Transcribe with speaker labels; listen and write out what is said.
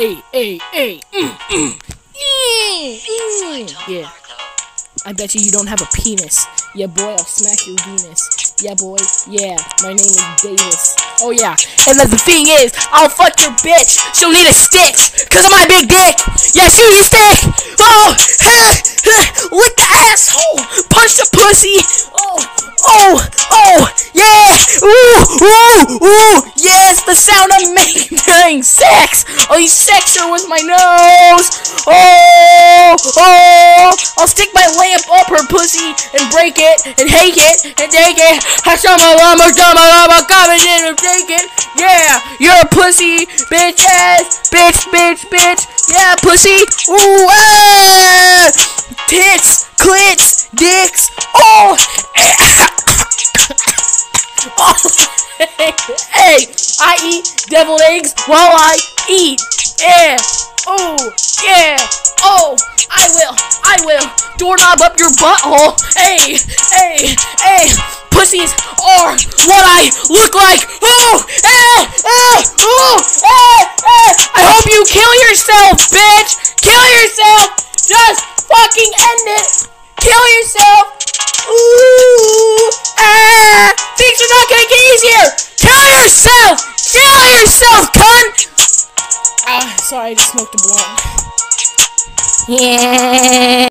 Speaker 1: Hey, hey, hey. Mm, mm. Yeah. I bet you you don't have a penis. Yeah, boy, I'll smack your Venus. Yeah, boy. Yeah, my name is Davis. Oh, yeah. And then the thing is, I'll fuck your bitch. She'll need a stick. Cause of my big dick. Yeah, shoot your stick. Oh, lick the asshole. Punch the pussy. Oh, oh, oh, yeah. Ooh, ooh, ooh. Yes, the sound I'm making during sex. Oh, you sexer with my nose. Oh, oh. I'll stick my lamp up her pussy and break it and hake it and take it. Hashama lama shama lama come in and take it. Yeah, you're a pussy, bitch ass, bitch, bitch, bitch. Yeah, pussy. Ooh, ah. Tits, clits, dicks. Oh. oh. Hey, I eat deviled eggs while I eat. Yeah. Oh, yeah. Oh, I will. I will. Doorknob up your butthole. Hey, hey, hey. Pussies are what I look like. Oh, eh, eh, oh, eh, eh. I hope you kill yourself, bitch. Kill yourself. Just fucking end it. Kill yourself. Easier. Kill yourself. Kill yourself, cunt. Ah, sorry, I just smoked a blunt. Yeah.